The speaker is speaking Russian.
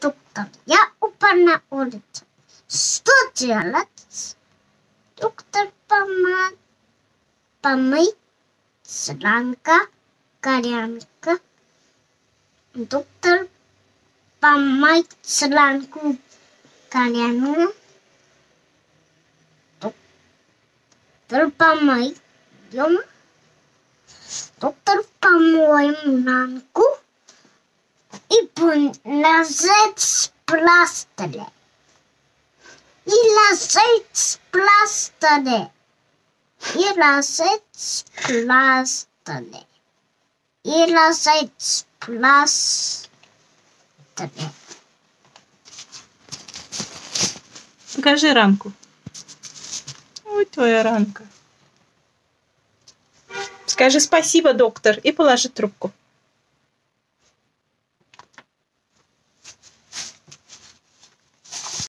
tuttum. Ya uparna ulicę. Studia dokter Doktor pama, pamyć, ranka, dokter Doktor pamyć, ranku, dokter Doktor pamyć, Doktor pamyć, ranku. Помоем ланку и ложить пластырь. И ложить пластырь. И ложить пластырь. Покажи ранку. Ой, твоя ранка. Скажи спасибо, доктор, и положи трубку.